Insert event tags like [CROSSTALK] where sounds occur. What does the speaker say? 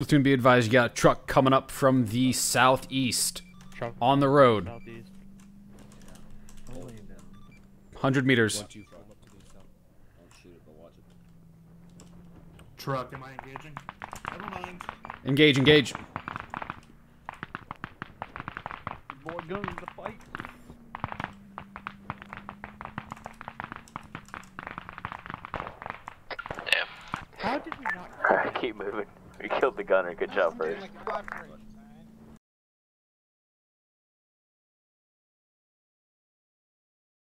Platoon, be advised, you got a truck coming up from the southeast Truck on the road. southeast. 100 meters. Truck, am I engaging? Never mind. Engage, engage. More guns to fight. How did we not? Alright, [LAUGHS] keep moving. [LAUGHS] We killed the gunner. Good job, first.